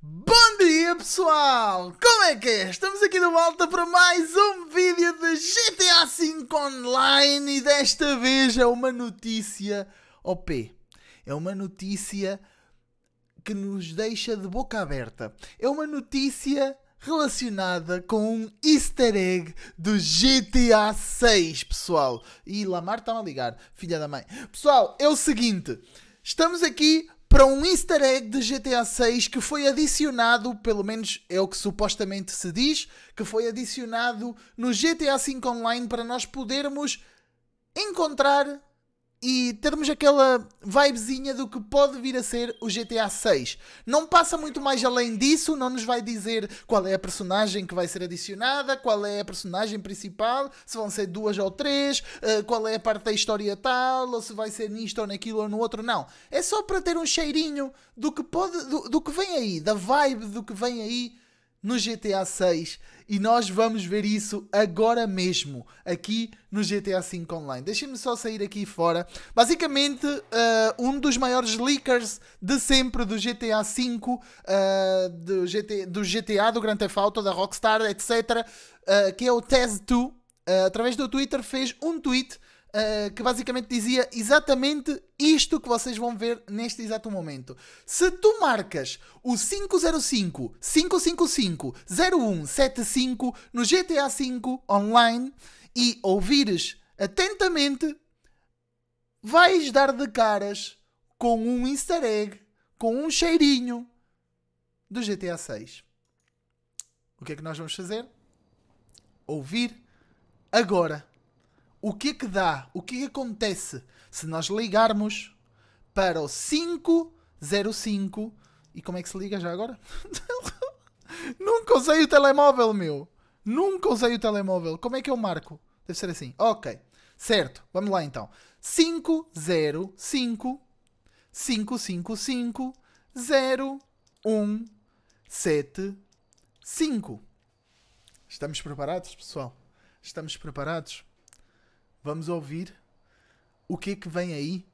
Bom dia pessoal! Como é que é? Estamos aqui de volta para mais um vídeo de GTA V Online e desta vez é uma notícia OP. É uma notícia que nos deixa de boca aberta. É uma notícia relacionada com um easter egg do GTA 6, pessoal. E Lamar está a ligar, filha da mãe. Pessoal, é o seguinte, estamos aqui para um easter egg de GTA 6 que foi adicionado, pelo menos é o que supostamente se diz, que foi adicionado no GTA 5 Online para nós podermos encontrar e termos aquela vibezinha do que pode vir a ser o GTA 6. Não passa muito mais além disso, não nos vai dizer qual é a personagem que vai ser adicionada, qual é a personagem principal, se vão ser duas ou três, uh, qual é a parte da história tal, ou se vai ser nisto ou naquilo ou no outro, não. É só para ter um cheirinho do que pode, do, do que vem aí, da vibe do que vem aí no GTA 6 e nós vamos ver isso agora mesmo aqui no GTA 5 Online. Deixem-me só sair aqui fora. Basicamente, uh, um dos maiores leakers de sempre do GTA 5, uh, do, GT, do GTA, do Grand Theft Auto, da Rockstar, etc., uh, que é o Tez2, através do Twitter, fez um tweet Uh, que basicamente dizia exatamente isto que vocês vão ver neste exato momento. Se tu marcas o 505 555 0175 no GTA V online e ouvires atentamente, vais dar de caras com um easter egg, com um cheirinho do GTA 6. O que é que nós vamos fazer? Ouvir agora o que é que dá, o que é que acontece se nós ligarmos para o 505 e como é que se liga já agora? Nunca usei o telemóvel, meu. Nunca usei o telemóvel. Como é que eu marco? Deve ser assim. Ok. Certo. Vamos lá então. 505 555 0175. Estamos preparados, pessoal? Estamos preparados? Vamos ouvir o que é que vem aí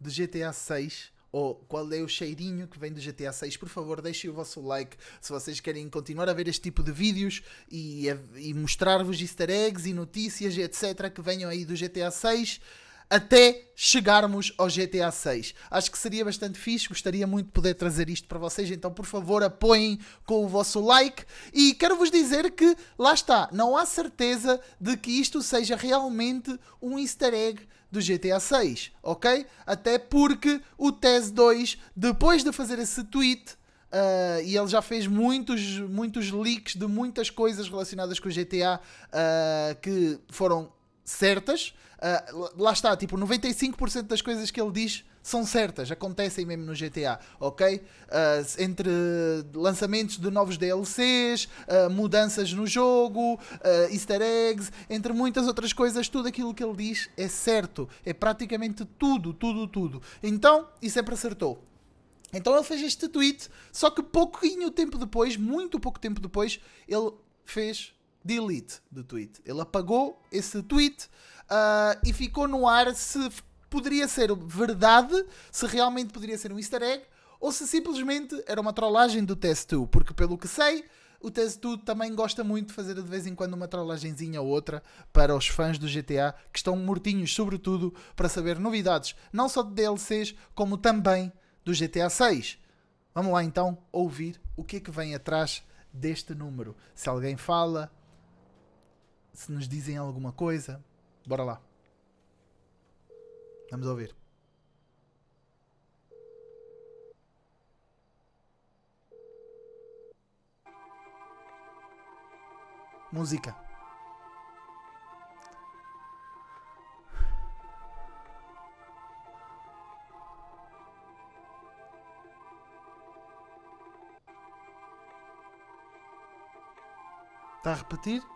de GTA 6 ou qual é o cheirinho que vem do GTA 6. Por favor, deixem o vosso like se vocês querem continuar a ver este tipo de vídeos e, e mostrar-vos easter eggs e notícias etc. que venham aí do GTA 6 até chegarmos ao GTA 6. Acho que seria bastante fixe, gostaria muito de poder trazer isto para vocês, então por favor apoiem com o vosso like e quero vos dizer que lá está, não há certeza de que isto seja realmente um easter egg do GTA 6, ok? Até porque o TES 2, depois de fazer esse tweet, Uh, e ele já fez muitos, muitos leaks de muitas coisas relacionadas com o GTA uh, que foram certas. Uh, lá está, tipo, 95% das coisas que ele diz são certas, acontecem mesmo no GTA, ok? Uh, entre lançamentos de novos DLCs, uh, mudanças no jogo, easter eggs, entre muitas outras coisas, tudo aquilo que ele diz é certo. É praticamente tudo, tudo, tudo. Então, e sempre acertou. Então ele fez este tweet, só que pouquinho tempo depois, muito pouco tempo depois, ele fez delete do tweet. Ele apagou esse tweet uh, e ficou no ar se poderia ser verdade, se realmente poderia ser um easter egg, ou se simplesmente era uma trollagem do Test2, porque pelo que sei, o Test2 também gosta muito de fazer de vez em quando uma trollagenzinha ou outra para os fãs do GTA que estão mortinhos, sobretudo para saber novidades, não só de DLCs, como também do GTA 6. Vamos lá então ouvir o que é que vem atrás deste número. Se alguém fala, se nos dizem alguma coisa. Bora lá. Vamos ouvir. Música. Está a repetir?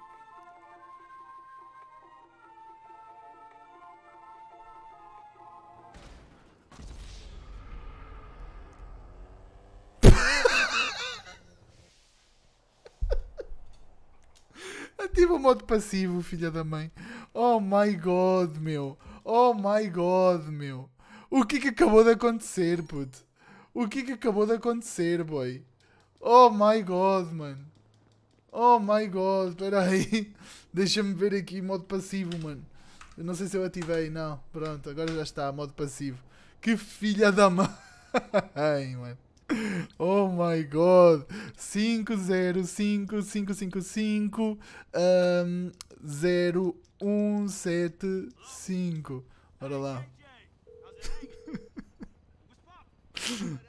Modo passivo, filha da mãe. Oh my god, meu. Oh my god, meu. O que que acabou de acontecer, puto? O que que acabou de acontecer, boy? Oh my god, mano. Oh my god, espera aí. Deixa-me ver aqui modo passivo, mano. Eu não sei se eu ativei, não. Pronto, agora já está, modo passivo. Que filha da mãe, mano. Oh my god. 505555 um, 0175. Bora lá.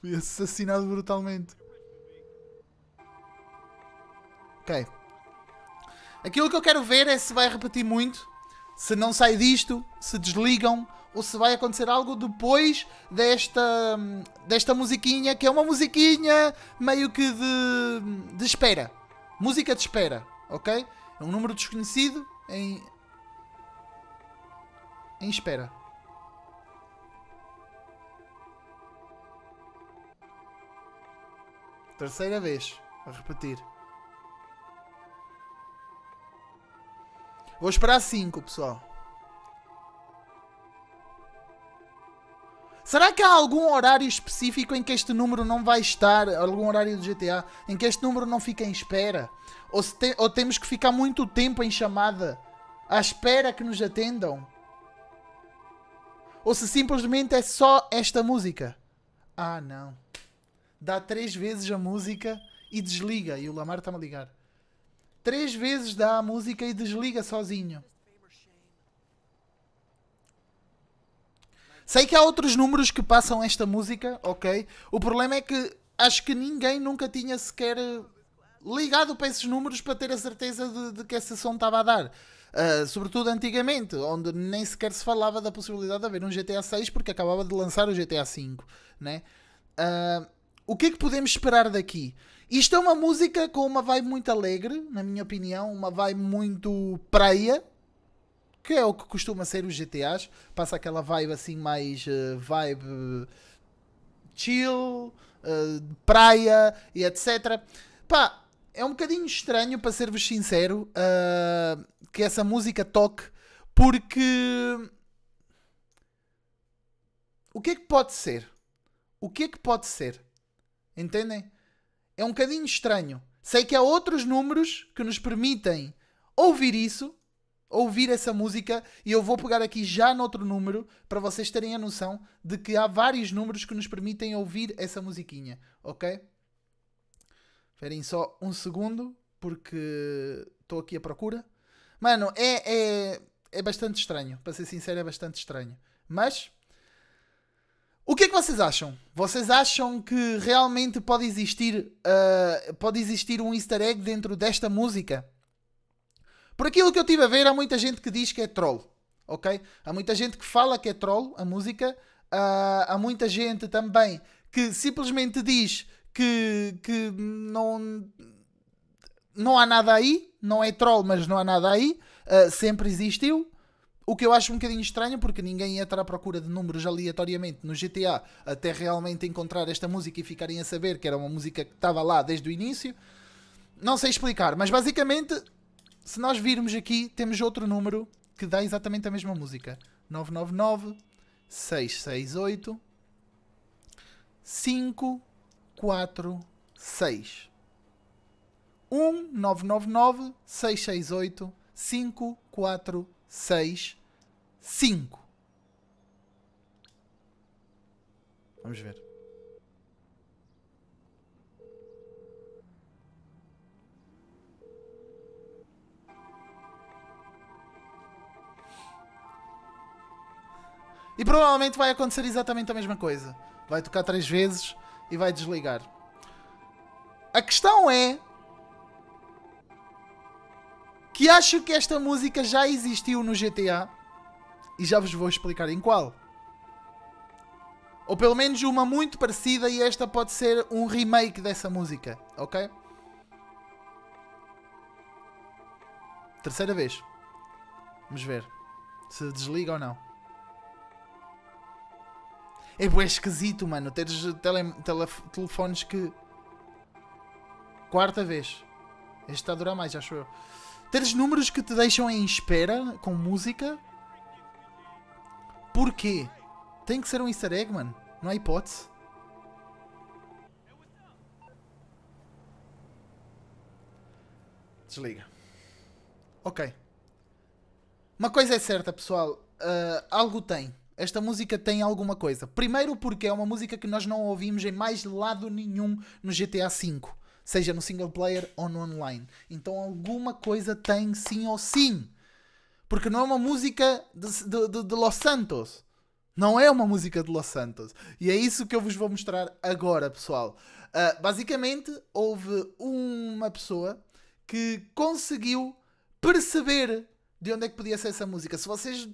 Fui assassinado brutalmente. Ok. Aquilo que eu quero ver é se vai repetir muito, se não sai disto, se desligam ou se vai acontecer algo depois desta, desta musiquinha, que é uma musiquinha meio que de, de espera. Música de espera, ok? É um número desconhecido em, em espera. Terceira vez a repetir. Vou esperar 5, pessoal. Será que há algum horário específico em que este número não vai estar? Algum horário do GTA em que este número não fica em espera? Ou, te, ou temos que ficar muito tempo em chamada à espera que nos atendam? Ou se simplesmente é só esta música? Ah, não. Dá três vezes a música e desliga. E o Lamar está-me a ligar. Três vezes dá a música e desliga sozinho. Sei que há outros números que passam esta música, ok? O problema é que acho que ninguém nunca tinha sequer ligado para esses números para ter a certeza de, de que esse som estava a dar. Uh, sobretudo antigamente, onde nem sequer se falava da possibilidade de haver um GTA 6 porque acabava de lançar o GTA 5, né? Uh, o que é que podemos esperar daqui? Isto é uma música com uma vibe muito alegre, na minha opinião, uma vibe muito praia, que é o que costuma ser os GTAs. Passa aquela vibe assim mais uh, vibe chill, uh, praia e etc. Pá, é um bocadinho estranho, para ser-vos sincero, uh, que essa música toque, porque o que é que pode ser? O que é que pode ser? Entendem? é um bocadinho estranho. Sei que há outros números que nos permitem ouvir isso, ouvir essa música, e eu vou pegar aqui já noutro número para vocês terem a noção de que há vários números que nos permitem ouvir essa musiquinha, ok? Esperem só um segundo, porque estou aqui à procura. Mano, é, é, é bastante estranho, para ser sincero, é bastante estranho. Mas o que é que vocês acham? Vocês acham que realmente pode existir, uh, pode existir um easter egg dentro desta música? Por aquilo que eu tive a ver, há muita gente que diz que é troll, ok? Há muita gente que fala que é troll a música, uh, há muita gente também que simplesmente diz que, que não, não há nada aí, não é troll, mas não há nada aí, uh, sempre existiu. O que eu acho um bocadinho estranho, porque ninguém ia estar à procura de números aleatoriamente no GTA até realmente encontrar esta música e ficarem a saber que era uma música que estava lá desde o início. Não sei explicar, mas basicamente, se nós virmos aqui, temos outro número que dá exatamente a mesma música: 999 668 546. 1999 668 546. 6, 5. Vamos ver. E provavelmente vai acontecer exatamente a mesma coisa. Vai tocar três vezes e vai desligar. A questão é que acho que esta música já existiu no GTA e já vos vou explicar em qual. Ou pelo menos uma muito parecida e esta pode ser um remake dessa música, ok? Terceira vez. Vamos ver se desliga ou não. É bué esquisito, mano, teres tele, tele, telefones que. Quarta vez. Este está a durar mais, acho eu. Teres números que te deixam em espera com música. Porquê? Tem que ser um easter egg, mano. Não há hipótese. Desliga. Ok. Uma coisa é certa, pessoal. Uh, algo tem. Esta música tem alguma coisa. Primeiro porque é uma música que nós não ouvimos em mais lado nenhum no GTA V. Seja no single player ou no online. Então alguma coisa tem sim ou sim. Porque não é uma música de, de, de, de Los Santos. Não é uma música de Los Santos. E é isso que eu vos vou mostrar agora, pessoal. Uh, basicamente, houve uma pessoa que conseguiu perceber de onde é que podia ser essa música. Se vocês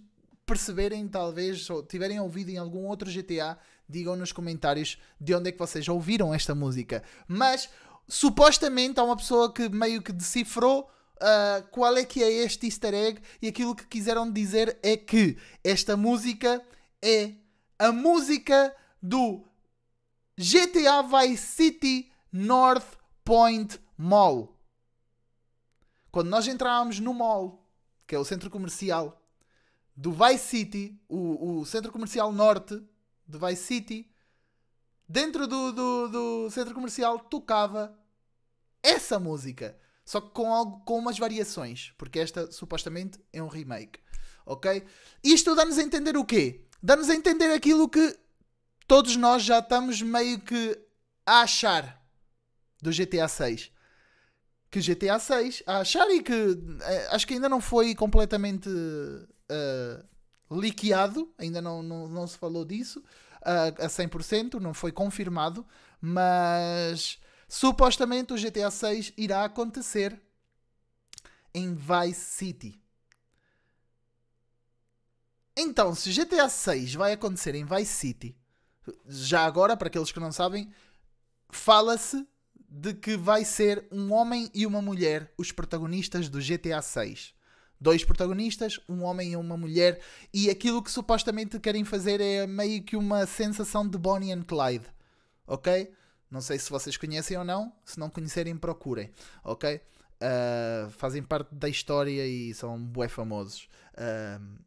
perceberem, talvez, ou tiverem ouvido em algum outro GTA, digam nos comentários de onde é que vocês ouviram esta música. Mas supostamente há uma pessoa que meio que decifrou uh, qual é que é este easter egg e aquilo que quiseram dizer é que esta música é a música do GTA Vice City North Point Mall. Quando nós entrávamos no mall, que é o centro comercial do Vice City, o, o centro comercial norte de Vice City, dentro do, do, do, centro comercial tocava essa música. Só que com, algo, com umas variações. Porque esta supostamente é um remake. Ok? Isto dá-nos a entender o quê? Dá-nos a entender aquilo que todos nós já estamos meio que a achar do GTA 6 que GTA 6 a achar e que eh, acho que ainda não foi completamente uh, liqueado, ainda não, não, não se falou disso uh, a 100%, não foi confirmado, mas supostamente o GTA 6 irá acontecer em Vice City. Então, se GTA 6 vai acontecer em Vice City, já agora, para aqueles que não sabem, fala-se de que vai ser um homem e uma mulher os protagonistas do GTA 6. Dois protagonistas, um homem e uma mulher, e aquilo que supostamente querem fazer é meio que uma sensação de Bonnie and Clyde. Ok? Não sei se vocês conhecem ou não, se não conhecerem, procurem. Ok? Uh, fazem parte da história e são bué famosos. Uh,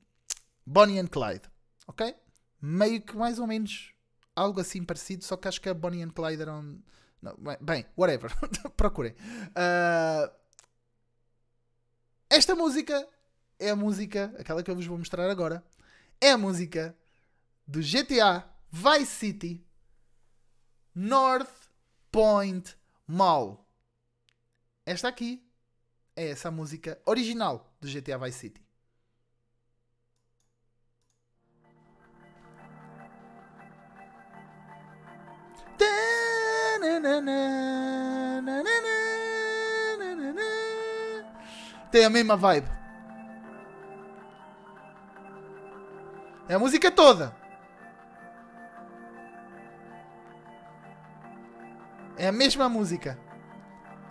Bonnie and Clyde. Ok? Meio que mais ou menos algo assim parecido, só que acho que a Bonnie and Clyde eram não, bem, whatever. Procurem. Uh, esta música é a música, aquela que eu vos vou mostrar agora, é a música do GTA Vice City North Point Mall. Esta aqui é essa música original do GTA Vice City. Tem a mesma vibe. É a música toda. É a mesma música.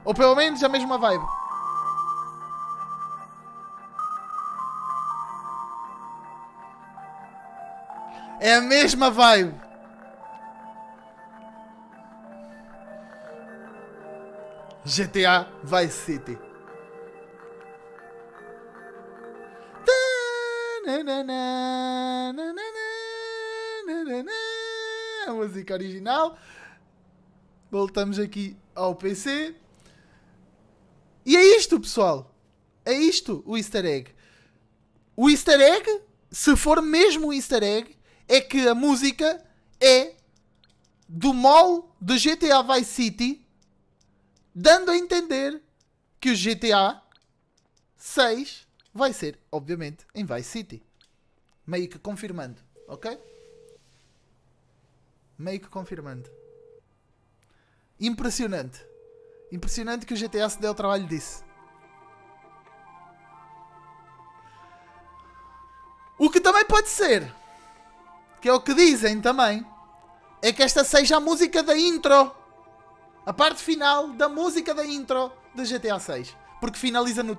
Ou pelo menos a mesma vibe. É a mesma vibe. GTA Vice City. A música original. Voltamos aqui ao PC. E é isto, pessoal. É isto o easter egg. O easter egg, se for mesmo o easter egg, é que a música é do mall do GTA Vice City dando a entender que o GTA 6 vai ser, obviamente, em Vice City. Meio que confirmando, ok? Meio que confirmando. Impressionante. Impressionante que o GTA se deu o trabalho disso. O que também pode ser, que é o que dizem também, é que esta seja a música da intro a parte final da música da intro de GTA 6. Porque finaliza no.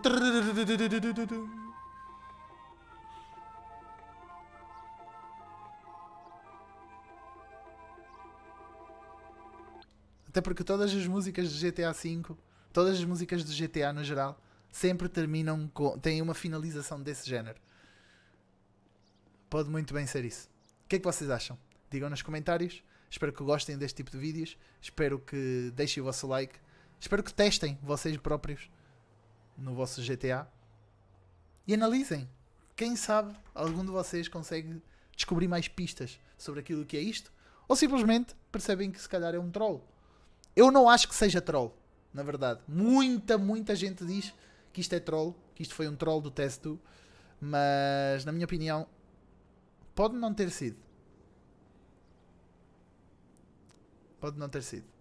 Até porque todas as músicas de GTA V, todas as músicas de GTA no geral, sempre terminam com. têm uma finalização desse género. Pode muito bem ser isso. O que é que vocês acham? Digam nos comentários. Espero que gostem deste tipo de vídeos. Espero que deixem o vosso like. Espero que testem vocês próprios. No vosso GTA e analisem. Quem sabe algum de vocês consegue descobrir mais pistas sobre aquilo que é isto ou simplesmente percebem que se calhar é um troll. Eu não acho que seja troll, na verdade. Muita, muita gente diz que isto é troll, que isto foi um troll do teste 2, mas na minha opinião pode não ter sido. Pode não ter sido.